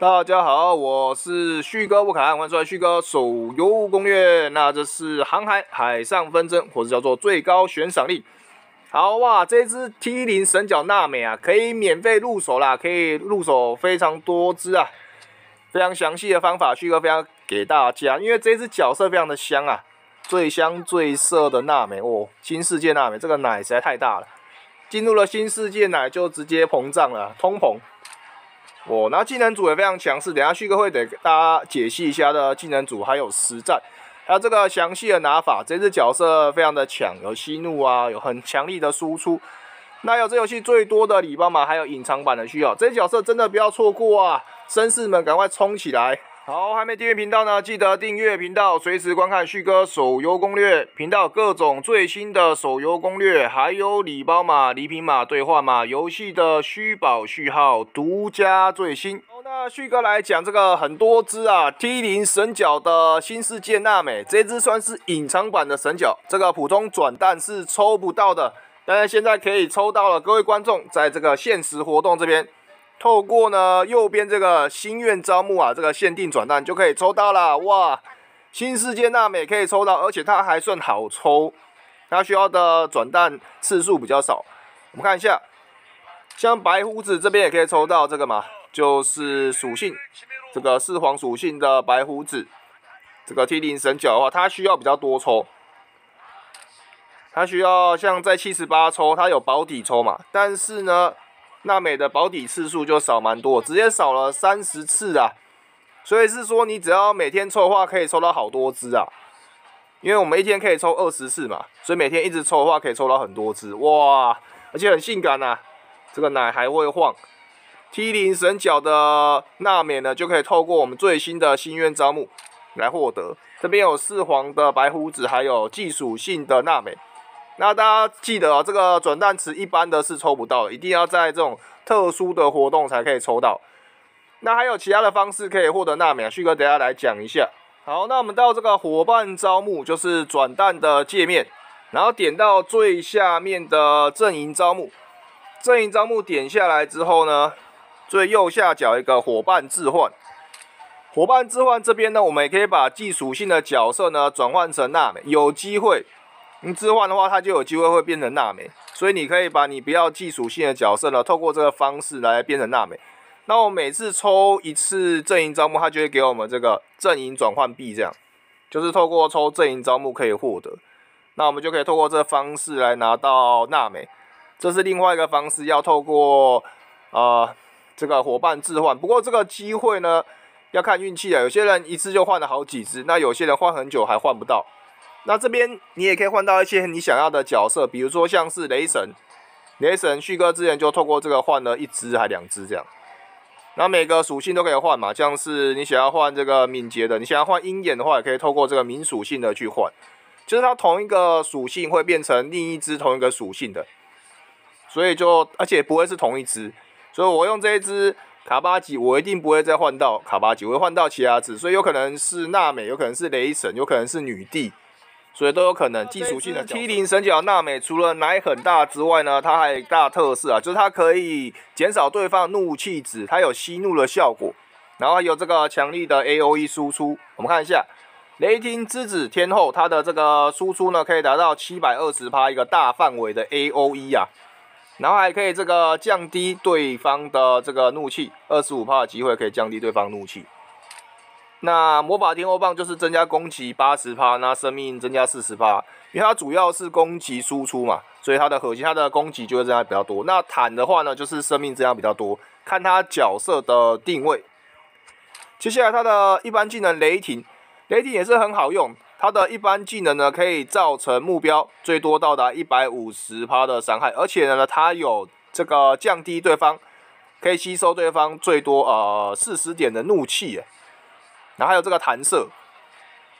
大家好，我是旭哥不凯，欢迎收看旭哥手游攻略。那这是航海海上纷争，或者叫做最高悬赏力。好哇，这只 T 零神角娜美啊，可以免费入手啦，可以入手非常多只啊，非常详细的方法，旭哥非常给大家，因为这只角色非常的香啊，最香最色的娜美哦，新世界娜美，这个奶实在太大了，进入了新世界奶就直接膨胀了，通膨。哦，那技能组也非常强势，等下旭哥会给大家解析一下的技能组，还有实战，还有这个详细的拿法。这只角色非常的强，有息怒啊，有很强力的输出。那有这游戏最多的礼包码，还有隐藏版的需要，这角色真的不要错过啊！绅士们赶快冲起来！好，还没订阅频道呢，记得订阅频道，随时观看旭哥手游攻略频道各种最新的手游攻略，还有礼包码、礼品码、兑换码、游戏的虚宝序号，独家最新。好，那旭哥来讲这个很多只啊，T 零神角的新世界娜美，这只算是隐藏版的神角，这个普通转蛋是抽不到的，但是现在可以抽到了。各位观众，在这个限时活动这边。透过呢右边这个心愿招募啊，这个限定转蛋就可以抽到了哇！新世界娜美可以抽到，而且它还算好抽，它需要的转蛋次数比较少。我们看一下，像白胡子这边也可以抽到这个嘛，就是属性这个四皇属性的白胡子，这个 T 零神角的话，它需要比较多抽，它需要像在七十八抽，它有保底抽嘛，但是呢。娜美的保底次数就少蛮多，直接少了三十次啊！所以是说，你只要每天抽的话，可以抽到好多只啊。因为我们一天可以抽二十次嘛，所以每天一直抽的话，可以抽到很多只哇！而且很性感呐，这个奶还会晃。T 零神角的娜美呢，就可以透过我们最新的心愿招募来获得。这边有四皇的白胡子，还有技属性的娜美。那大家记得啊，这个转蛋池一般的是抽不到的，一定要在这种特殊的活动才可以抽到。那还有其他的方式可以获得纳米啊？旭哥等下来讲一下。好，那我们到这个伙伴招募，就是转蛋的界面，然后点到最下面的阵营招募。阵营招募点下来之后呢，最右下角一个伙伴置换。伙伴置换这边呢，我们也可以把技属性的角色呢转换成纳美，有机会。你置换的话，它就有机会会变成娜美，所以你可以把你不要技属性的角色呢，透过这个方式来变成娜美。那我每次抽一次阵营招募，它就会给我们这个阵营转换币，这样就是透过抽阵营招募可以获得。那我们就可以透过这个方式来拿到娜美。这是另外一个方式，要透过啊这个伙伴置换。不过这个机会呢，要看运气啊，有些人一次就换了好几只，那有些人换很久还换不到。那这边你也可以换到一些你想要的角色，比如说像是雷神，雷神旭哥之前就透过这个换了一只还两只这样。那每个属性都可以换嘛，像是你想要换这个敏捷的，你想要换鹰眼的话，也可以透过这个敏属性的去换，就是它同一个属性会变成另一只同一个属性的，所以就而且不会是同一只，所以我用这一只卡巴吉，我一定不会再换到卡巴吉，我会换到其他只，所以有可能是娜美，有可能是雷神，有可能是女帝。所以都有可能，技术性的 T 零神角娜美除了奶很大之外呢，它还有大特色啊，就是它可以减少对方怒气值，它有吸怒的效果，然后有这个强力的 A O E 输出。我们看一下雷霆之子天后，它的这个输出呢可以达到七百二十趴一个大范围的 A O E 啊，然后还可以这个降低对方的这个怒气，二十五趴的机会可以降低对方怒气。那魔法天后棒就是增加攻击八十趴，那生命增加四十趴，因为它主要是攻击输出嘛，所以它的核心它的攻击就会增加比较多。那坦的话呢，就是生命增加比较多，看它角色的定位。接下来它的一般技能雷霆，雷霆也是很好用，它的一般技能呢可以造成目标最多到达一百五十趴的伤害，而且呢它有这个降低对方可以吸收对方最多呃四十点的怒气。然后还有这个弹射，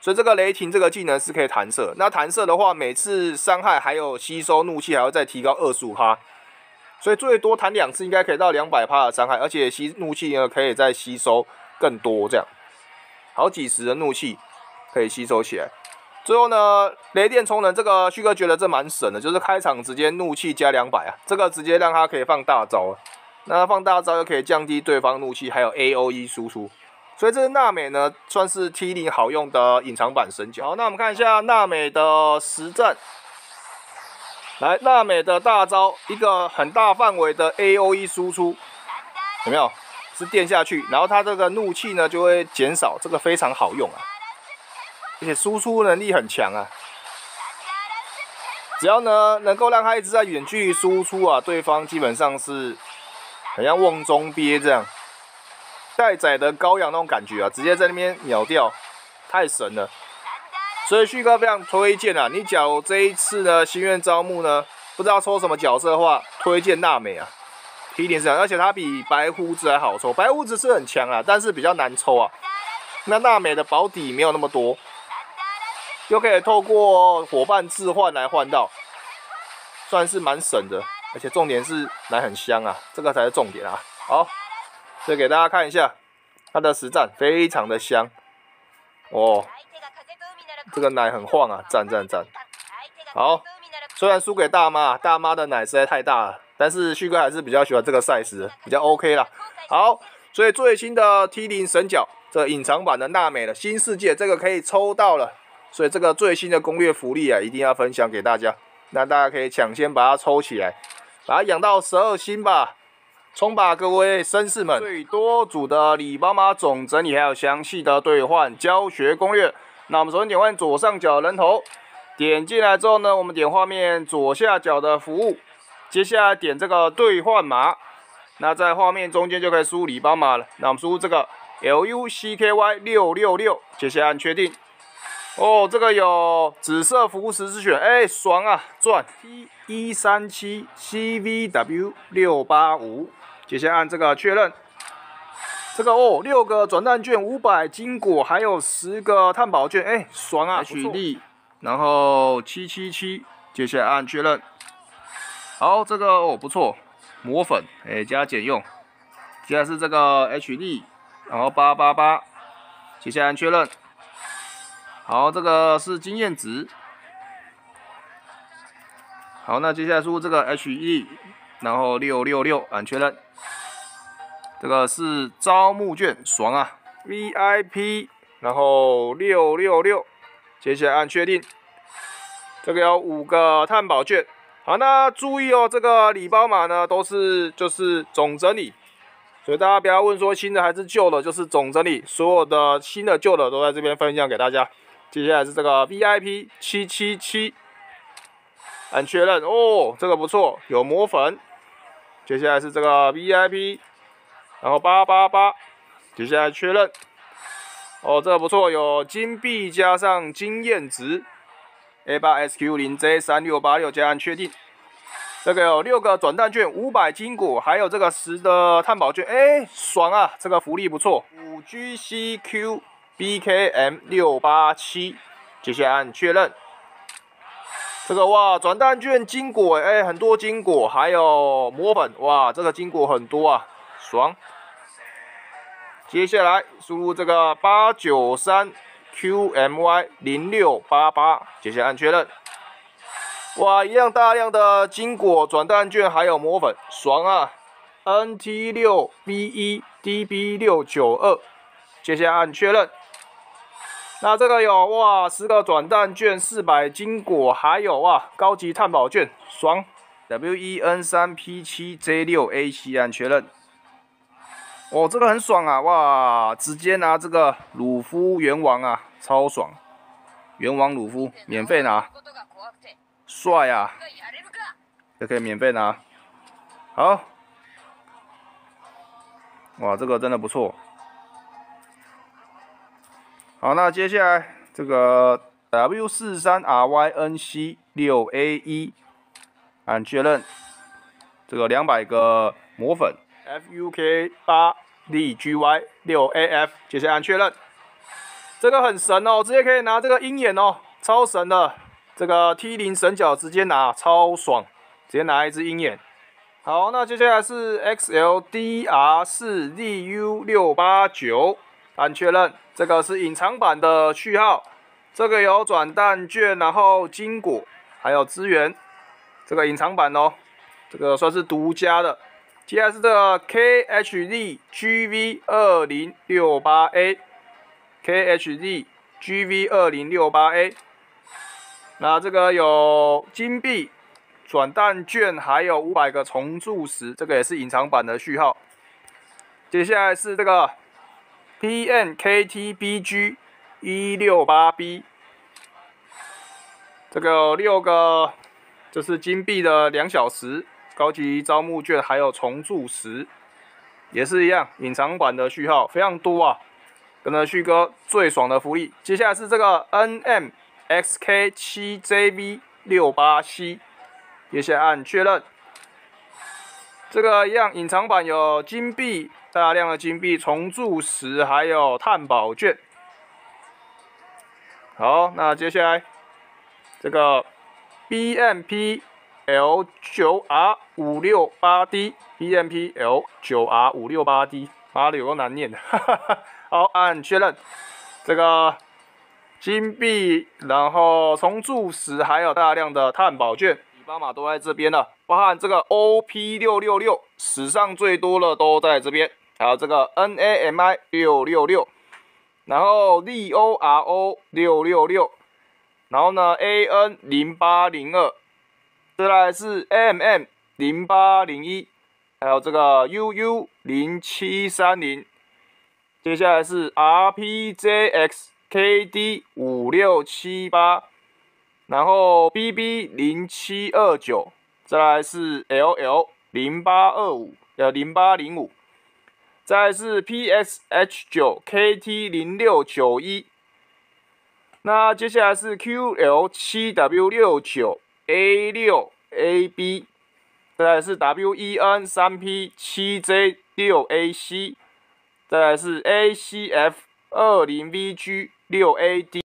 所以这个雷霆这个技能是可以弹射。那弹射的话，每次伤害还有吸收怒气，还要再提高二十五趴，所以最多弹两次应该可以到两百趴的伤害，而且吸怒气呢可以再吸收更多，这样好几十的怒气可以吸收起来。最后呢，雷电充能这个旭哥觉得这蛮神的，就是开场直接怒气加两百啊，这个直接让他可以放大招啊。那放大招又可以降低对方怒气，还有 A O E 输出。所以这个娜美呢，算是 T 零好用的隐藏版神角。好，那我们看一下娜美的实战。来，娜美的大招，一个很大范围的 A O E 输出，有没有？是垫下去，然后它这个怒气呢就会减少，这个非常好用啊，而且输出能力很强啊。只要呢能够让他一直在远距离输出啊，对方基本上是很像瓮中鳖这样。待宰的羔羊那种感觉啊，直接在那边秒掉，太神了。所以旭哥非常推荐啊，你假如这一次呢心愿招募呢，不知道抽什么角色的话，推荐娜美啊，T 点是，而且它比白胡子还好抽，白胡子是很强啊，但是比较难抽啊。那娜美的保底没有那么多，又可以透过伙伴置换来换到，算是蛮省的，而且重点是奶很香啊，这个才是重点啊。好。再给大家看一下它的实战，非常的香哦。这个奶很晃啊，赞赞赞！好，虽然输给大妈，大妈的奶实在太大了，但是旭哥还是比较喜欢这个赛事，比较 OK 啦。好，所以最新的 T 零神角，这隐藏版的娜美的新世界，这个可以抽到了，所以这个最新的攻略福利啊，一定要分享给大家，那大家可以抢先把它抽起来，把它养到十二星吧。冲吧，各位绅士们！最多组的礼包码总整理，还有详细的兑换教学攻略。那我们首先点换左上角人头，点进来之后呢，我们点画面左下角的服务，接下来点这个兑换码，那在画面中间就可以输入礼包码了。那我们输入这个 L U C K Y 六六六，接下来按确定。哦，这个有紫色服务十字选，哎，爽啊，赚 T 一三七 C V W 六八五。接下来按这个确认，这个哦，六个转蛋券，五百金果，还有十个探宝券，哎，爽啊！取力，然后七七七，接下来按确认。好，这个哦不错，魔粉，哎，加减用。接下来是这个 H D，然后八八八，接下来按确认。好，这个是经验值。好，那接下来输入这个 H E，然后六六六，按确认。这个是招募券，爽啊！VIP，然后六六六，接下来按确定。这个有五个探宝券，好，那注意哦，这个礼包码呢都是就是总整理，所以大家不要问说新的还是旧的，就是总整理，所有的新的旧的都在这边分享给大家。接下来是这个 VIP 七七七，按确认哦，这个不错，有魔粉。接下来是这个 VIP。然后八八八，接下来确认。哦，这个不错，有金币加上经验值。A 八 SQ 零 J 三六八六，加按确定。这个有六个转蛋券，五百金果，还有这个十的探宝券。哎，爽啊！这个福利不错。五 GCQ BKM 六八七，接下来按确认。这个哇，转蛋券金果，哎，很多金果，还有魔粉，哇，这个金果很多啊。爽！接下来输入这个八九三 QMY 零六八八，接下来按确认。哇，一样大量的金果转蛋券，还有魔粉，爽啊！NT 六 B 一 DB 六九二，接下来按确认。那这个有哇，十个转蛋券，四百金果，还有哇，高级探宝券，爽！WEN 三 P 七 J 六 A 七，按确认。哦，这个很爽啊！哇，直接拿这个鲁夫元王啊，超爽！元王鲁夫免费拿，帅啊！也可以免费拿，好！哇，这个真的不错。好，那接下来这个 W 四三 RYNC 六 A 一，按确认，这个两百个魔粉。FUK 八 DGY 六 AF，接下来按确认。这个很神哦，直接可以拿这个鹰眼哦，超神的。这个 T 零神角直接拿，超爽，直接拿一只鹰眼。好，那接下来是 XLDR 四 DU 六八九，按确认。这个是隐藏版的序号，这个有转蛋券，然后金果，还有资源。这个隐藏版哦，这个算是独家的。接下来是这个 KHZ GV 二零六八 A，KHZ GV 二零六八 A。那这个有金币转蛋券，还有五百个重铸石，这个也是隐藏版的序号。接下来是这个 PNKTBG 一六八 B，这个六个就是金币的两小时。高级招募券还有重铸石，也是一样，隐藏版的序号非常多啊，跟着旭哥最爽的福利。接下来是这个 NMXK 七 JV 六八 C，接下来按确认。这个一样，隐藏版有金币，大量的金币重铸石，还有探宝券。好，那接下来这个 BMP。L 九 R 五六八 D B M P L 九 R 五六八 D，妈的有个难念的，好按确认。这个金币，然后重铸石，还有大量的碳宝券，里巴马都在这边了，包含这个 O P 六六六，史上最多的都在这边，还有这个 N A M I 六六六，然后 Z O R O 六六六，然后呢 A N 零八零二。再来是 M M 零八零一，还有这个 U U 零七三零，接下来是 R P J X K D 五六七八，然后 B B 零七二九，再来是 L L 零八二五呃零八零五，再是 P S H 九 K T 零六九一，那接下来是 Q L 七 W 六九。A 六 AB，再来是 WEN 三 P 七 J 六 AC，再来是 ACF 二零 VG 六 AD。